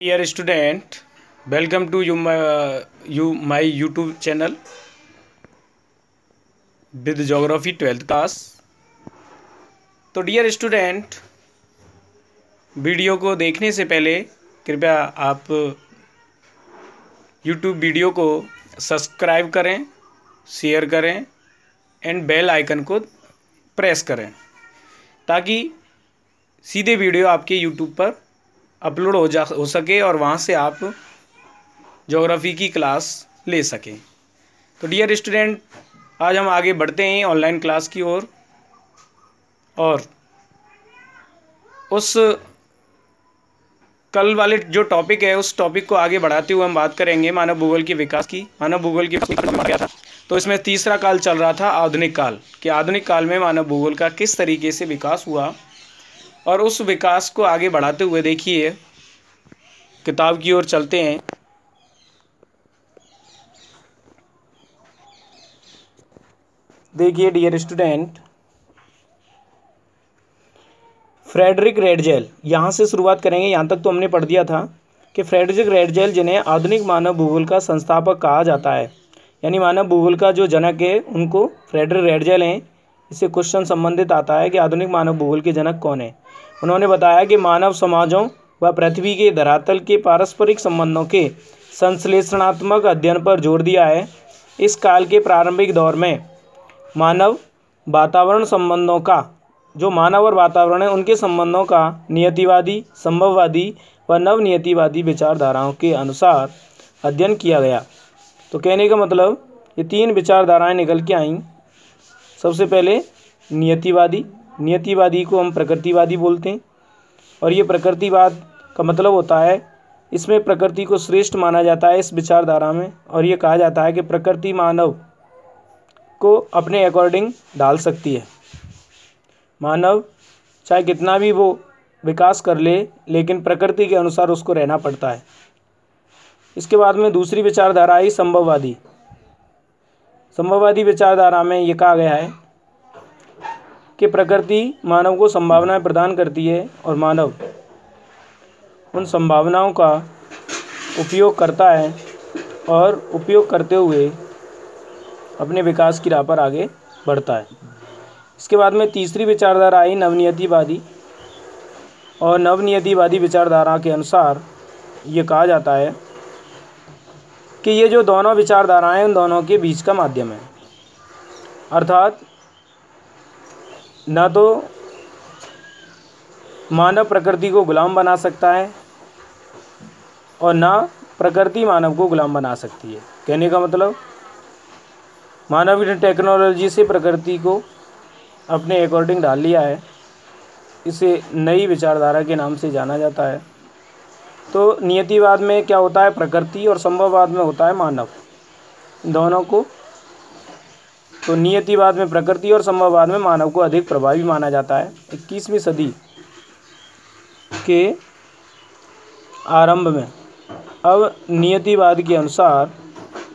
Dear student welcome to you you uh, YouTube channel with geography twelfth geography 12th class. तो dear student video को देखने से पहले कृपया आप यूट्यूब वीडियो को सब्सक्राइब करें शेयर करें एंड बेल आइकन को प्रेस करें ताकि सीधे वीडियो आपके यूट्यूब पर अपलोड हो जा हो सके और वहाँ से आप जोग्राफ़ी की क्लास ले सकें। तो डियर स्टूडेंट आज हम आगे बढ़ते हैं ऑनलाइन क्लास की ओर और, और उस कल वाले जो टॉपिक है उस टॉपिक को आगे बढ़ाते हुए हम बात करेंगे मानव भूगोल के विकास की। मानव भूगोल की तो इसमें तीसरा काल चल रहा था आधुनिक काल। कि आधुनिक काल में मानव भूगोल का किस तरीके से विकास हुआ और उस विकास को आगे बढ़ाते हुए देखिए, किताब की ओर चलते हैं। देखिए डियर स्टूडेंट फ्रेडरिक रेडजेल यहाँ से शुरुआत करेंगे। यहाँ तक तो हमने पढ़ दिया था कि फ्रेडरिक रेडजेल जिन्हें आधुनिक मानव भूगोल का संस्थापक कहा जाता है। यानी मानव भूगोल का जो जनक है, उनको फ्रेडरिक रेडजेल हैं। इससे क्वेश्चन संबंधित आता है कि आधुनिक मानव भूगोल के जनक कौन है। उन्होंने बताया कि मानव समाजों व पृथ्वी के धरातल के पारस्परिक संबंधों के संश्लेषणात्मक अध्ययन पर ज़ोर दिया है। इस काल के प्रारंभिक दौर में मानव वातावरण संबंधों का, जो मानव और वातावरण है, उनके संबंधों का नियतिवादी, संभववादी व नवनियतिवादी विचारधाराओं के अनुसार अध्ययन किया गया। तो कहने का मतलब ये तीन विचारधाराएँ निकल के आईं। सबसे पहले नियतिवादी नियतिवादी को हम प्रकृतिवादी बोलते हैं। और ये प्रकृतिवाद का मतलब होता है, इसमें प्रकृति को श्रेष्ठ माना जाता है इस विचारधारा में, और ये कहा जाता है कि प्रकृति मानव को अपने अकॉर्डिंग डाल सकती है। मानव चाहे कितना भी वो विकास कर ले, लेकिन प्रकृति के अनुसार उसको रहना पड़ता है। इसके बाद में दूसरी विचारधारा आई संभववादी। संभववादी विचारधारा में ये कहा गया है कि प्रकृति मानव को संभावनाएँ प्रदान करती है और मानव उन संभावनाओं का उपयोग करता है और उपयोग करते हुए अपने विकास की राह पर आगे बढ़ता है। इसके बाद में तीसरी विचारधारा आई, नवनियतिवादी। और नवनियतिवादी विचारधारा के अनुसार ये कहा जाता है कि ये जो दोनों विचारधाराएँ उन दोनों के बीच का माध्यम है। अर्थात न तो मानव प्रकृति को गुलाम बना सकता है और ना प्रकृति मानव को गुलाम बना सकती है। कहने का मतलब मानव ने टेक्नोलॉजी से प्रकृति को अपने अकॉर्डिंग डाल लिया है। इसे नई विचारधारा के नाम से जाना जाता है। तो नियतिवाद में क्या होता है? प्रकृति और संभववाद में होता है मानव। दोनों को तो नियतिवाद में प्रकृति और संभववाद में मानव को अधिक प्रभावी माना जाता है। इक्कीसवीं सदी के आरंभ में। अब नियतिवाद के अनुसार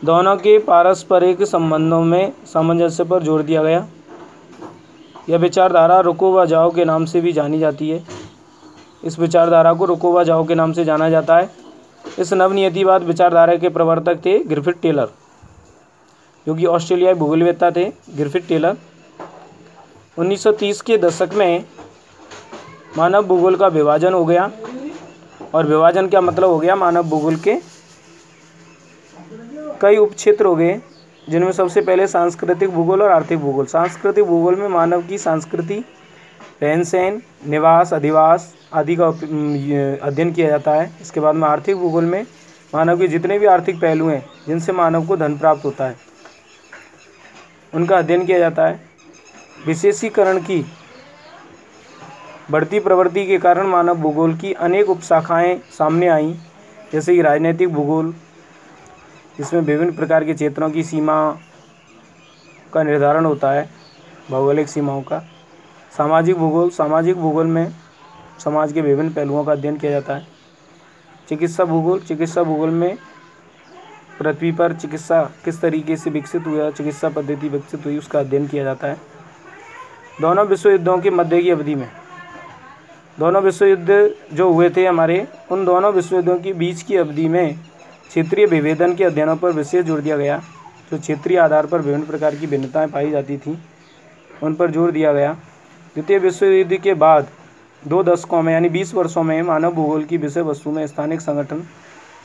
दोनों के पारस्परिक संबंधों में सामंजस्य पर ज़ोर दिया गया। यह विचारधारा रुको व जाओ के नाम से भी जानी जाती है। इस विचारधारा को रुको व जाओ के नाम से जाना जाता है। इस नवनियतिवाद विचारधारा के प्रवर्तक थे ग्रिफिथ टेलर। जो कि ऑस्ट्रेलियाई भूगोलवेत्ता थे गिरफिट टेलर। 1930 के दशक में मानव भूगोल का विभाजन हो गया। और विभाजन क्या मतलब हो गया? मानव भूगोल के कई उपक्षेत्र हो गए, जिनमें सबसे पहले सांस्कृतिक भूगोल और आर्थिक भूगोल। सांस्कृतिक भूगोल में मानव की संस्कृति रहन सहन निवास, अधिवास आदि का अध्ययन किया जाता है। इसके बाद में आर्थिक भूगोल में मानव के जितने भी आर्थिक पहलू हैं, जिनसे मानव को धन प्राप्त होता है। उनका अध्ययन किया जाता है। विशेषीकरण की बढ़ती प्रवृत्ति के कारण मानव भूगोल की अनेक उपशाखाएँ सामने आईं, जैसे कि राजनीतिक भूगोल, जिसमें विभिन्न प्रकार के क्षेत्रों की सीमा का निर्धारण होता है, भौगोलिक सीमाओं का। सामाजिक भूगोल सामाजिक भूगोल में समाज के विभिन्न पहलुओं का अध्ययन किया जाता है। चिकित्सा भूगोल चिकित्सा भूगोल में पृथ्वी पर चिकित्सा किस तरीके से विकसित हुआ चिकित्सा पद्धति विकसित हुई, उसका अध्ययन किया जाता है। दोनों विश्व युद्धों के मध्य की अवधि में, दोनों विश्व युद्ध जो हुए थे हमारे, उन दोनों विश्व युद्धों के बीच की अवधि में क्षेत्रीय विभेदन के अध्ययनों पर विशेष ज़ोर दिया गया, जो क्षेत्रीय आधार पर विभिन्न प्रकार की भिन्नताएँ पाई जाती थी, उन पर ज़ोर दिया गया। द्वितीय विश्व युद्ध के बाद दो दशकों में, यानी बीस वर्षों में मानव भूगोल की विषय वस्तु में स्थानिक संगठन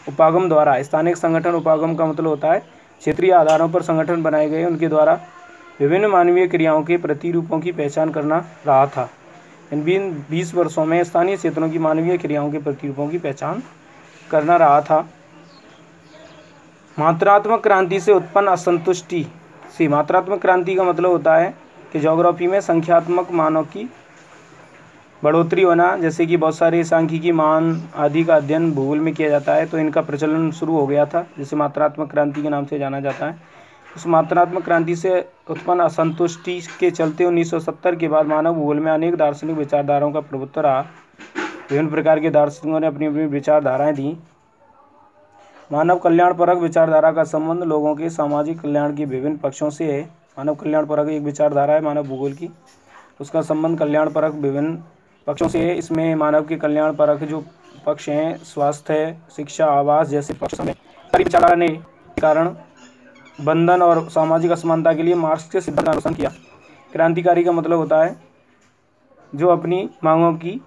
उपागम द्वारा। स्थानिक संगठन उपागम का मतलब होता है, क्षेत्रीय आधारों पर संगठन बनाए गए, उनके द्वारा विभिन्न मानवीय क्रियाओं के प्रतिरूपों की पहचान करना रहा था। इन बीन बीस वर्षों में स्थानीय क्षेत्रों की मानवीय क्रियाओं के प्रतिरूपों की पहचान करना रहा था। मात्रात्मक क्रांति से उत्पन्न असंतुष्टि सी। मात्रात्मक क्रांति का मतलब होता है कि जोग्राफी में संख्यात्मक मानों की बढ़ोतरी होना, जैसे कि बहुत सारे सांख्यिकी मान आदि का अध्ययन भूगोल में किया जाता है तो इनका प्रचलन शुरू हो गया था, जिसे मात्रात्मक क्रांति के नाम से जाना जाता है। उस मात्रात्मक क्रांति से उत्पन्न असंतुष्टि के चलते 1970 के बाद मानव भूगोल में अनेक दार्शनिक विचारधाराओं का प्रभुत्व रहा। विभिन्न प्रकार के दार्शनिकों ने अपनी अपनी विचारधाराएँ दी। मानव कल्याण परक विचारधारा का संबंध लोगों के सामाजिक कल्याण के विभिन्न पक्षों से है। मानव कल्याण परक एक विचारधारा है मानव भूगोल की। उसका संबंध कल्याण परक विभिन्न पक्षों से इसमें मानव के कल्याण परक जो पक्ष हैं, स्वास्थ्य, शिक्षा, आवास जैसे पक्ष में विचारधारा ने कारण बंधन और सामाजिक असमानता के लिए मार्क्स के सिद्धांत अनुसरण किया। क्रांतिकारी का मतलब होता है जो अपनी मांगों की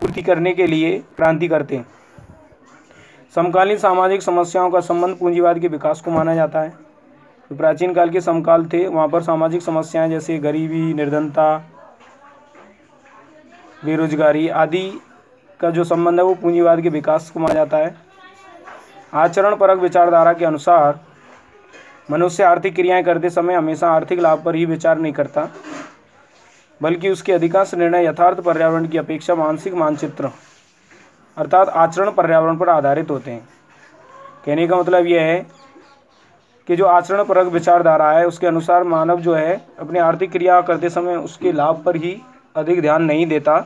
पूर्ति करने के लिए क्रांति करते हैं। समकालीन सामाजिक समस्याओं का संबंध पूंजीवाद के विकास को माना जाता है। जो प्राचीन काल के समकाल थे, वहाँ पर सामाजिक समस्याएँ जैसे गरीबी, निर्धनता बेरोजगारी आदि का जो संबंध है, वो पूंजीवाद के विकास को माना जाता है। आचरण परक विचारधारा के अनुसार, मनुष्य आर्थिक क्रियाएँ करते समय हमेशा आर्थिक लाभ पर ही विचार नहीं करता, बल्कि उसके अधिकांश निर्णय यथार्थ पर्यावरण की अपेक्षा मानसिक मानचित्र, अर्थात आचरण पर्यावरण पर आधारित होते हैं। कहने का मतलब यह है कि जो आचरण परक विचारधारा है, उसके अनुसार मानव जो है, अपनी आर्थिक क्रिया करते समय उसके लाभ पर ही अधिक ध्यान नहीं देता।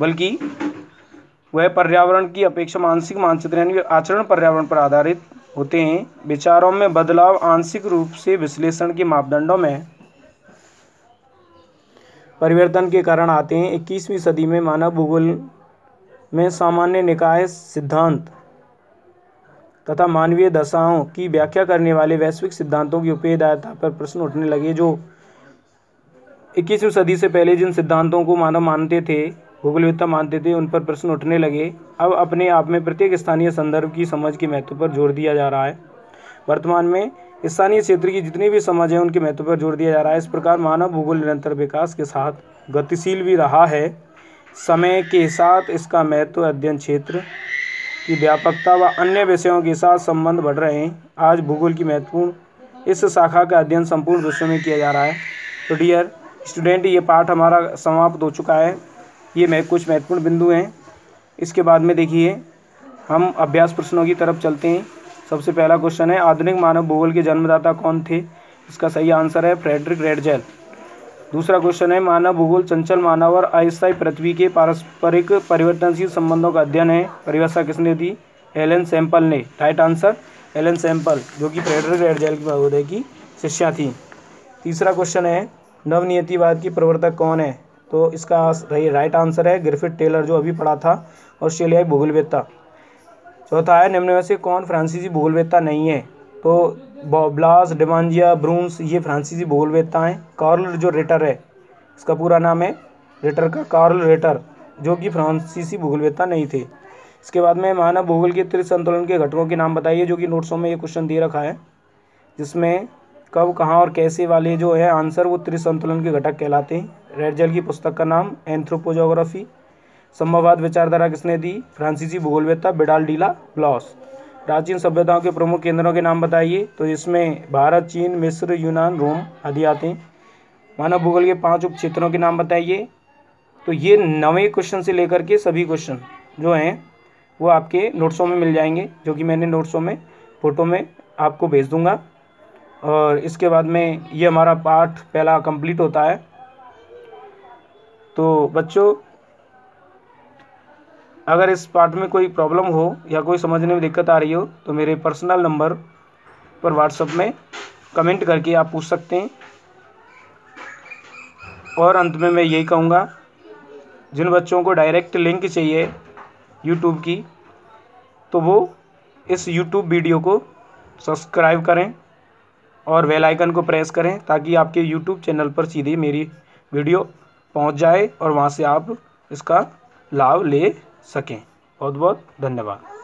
बल्कि वह पर्यावरण की अपेक्षा मानसिक मानचित्र यानी आचरण पर्यावरण पर आधारित होते हैं। विचारों में बदलाव आंशिक रूप से विश्लेषण के मापदंडों में परिवर्तन के कारण आते हैं। इक्कीसवीं सदी में मानव भूगोल में सामान्य निकाय सिद्धांत तथा मानवीय दशाओं की व्याख्या करने वाले वैश्विक सिद्धांतों की उपयोगिता पर प्रश्न उठने लगे, जो इक्कीसवीं सदी से पहले जिन सिद्धांतों को मानव मानते थे भूगोलविद्ता मानते थे उन पर प्रश्न उठने लगे। अब अपने आप में प्रत्येक स्थानीय संदर्भ की समझ के महत्व पर ज़ोर दिया जा रहा है। वर्तमान में स्थानीय क्षेत्र की जितनी भी समझ है, उनके महत्व पर ज़ोर दिया जा रहा है। इस प्रकार मानव भूगोल निरंतर विकास के साथ गतिशील भी रहा है। समय के साथ इसका महत्व अध्ययन क्षेत्र की व्यापकता व अन्य विषयों के साथ संबंध बढ़ रहे हैं। आज भूगोल की महत्वपूर्ण इस शाखा का अध्ययन संपूर्ण विश्व में किया जा रहा है। तो डियर स्टूडेंट, ये पाठ हमारा समाप्त हो चुका है। ये मैं कुछ महत्वपूर्ण बिंदु हैं। इसके बाद में देखिए, हम अभ्यास प्रश्नों की तरफ़ चलते हैं। सबसे पहला क्वेश्चन है, आधुनिक मानव भूगोल के जन्मदाता कौन थे? इसका सही आंसर है फ्रेडरिक रेडजेल। दूसरा क्वेश्चन है, मानव भूगोल चंचल मानव और अस्थायी पृथ्वी के पारस्परिक परिवर्तनशील संबंधों का अध्ययन है। परिभाषा किसने दी? एलन सैंपल ने। राइट आंसर, एलन सैंपल, जो कि फ्रेडरिक रेडजेल की महोदय की शिष्या थी। तीसरा क्वेश्चन है, नवनियतिवाद की प्रवर्तक कौन है? तो इसका राइट आंसर है। ग्रिफिथ टेलर जो अभी पढ़ा था, ऑस्ट्रेलियाई भूगोलवेत्ता। चौथा है, निम्न में से कौन फ्रांसीसी भूगोलवेत्ता नहीं है? तो ब्लास, डिमांजिया ब्रूंस ये फ्रांसीसी भूगोलवेत्ता हैं कार्ल जो रेटर है, इसका पूरा नाम है रेटर का, कार्ल रेटर, जो कि फ्रांसीसी भूगोलवेत्ता नहीं थे। इसके बाद में मानव भूगोल के त्रिस संतुलन के घटकों के नाम बताइए, जो कि नोट्सों में ये क्वेश्चन दे रखा है, जिसमें कब, कहाँ और कैसे वाले जो है आंसर, वो त्रिसंतुलन के घटक कहलाते हैं। रेडजल की पुस्तक का नाम एंथ्रोपोजोग्राफी। संभववाद विचारधारा किसने दी? फ्रांसीसी भूगोलवेत्ता बिडाल डीला ब्लॉस। प्राचीन सभ्यताओं के प्रमुख केंद्रों के नाम बताइए तो इसमें भारत, चीन, मिस्र, यूनान, रोम आदि आते हैं। मानव भूगोल के पाँच उप क्षेत्रों के नाम बताइए। तो ये नवे क्वेश्चन से लेकर के सभी क्वेश्चन जो हैं, वो आपके नोट्सों में मिल जाएँगे, जो कि मैंने नोट्सों में फ़ोटो में आपको भेज दूँगा। और इसके बाद में ये हमारा पार्ट पहला कंप्लीट होता है। तो बच्चों, अगर इस पार्ट में कोई प्रॉब्लम हो या कोई समझने में दिक्कत आ रही हो तो मेरे पर्सनल नंबर पर व्हाट्सअप में कमेंट करके आप पूछ सकते हैं। और अंत में मैं यही कहूँगा, जिन बच्चों को डायरेक्ट लिंक चाहिए यूट्यूब की तो वो इस यूट्यूब वीडियो को सब्सक्राइब करें और बेल आइकन को प्रेस करें ताकि आपके यूट्यूब चैनल पर सीधे मेरी वीडियो पहुँच जाए और वहाँ से आप इसका लाभ ले सकें। बहुत बहुत धन्यवाद।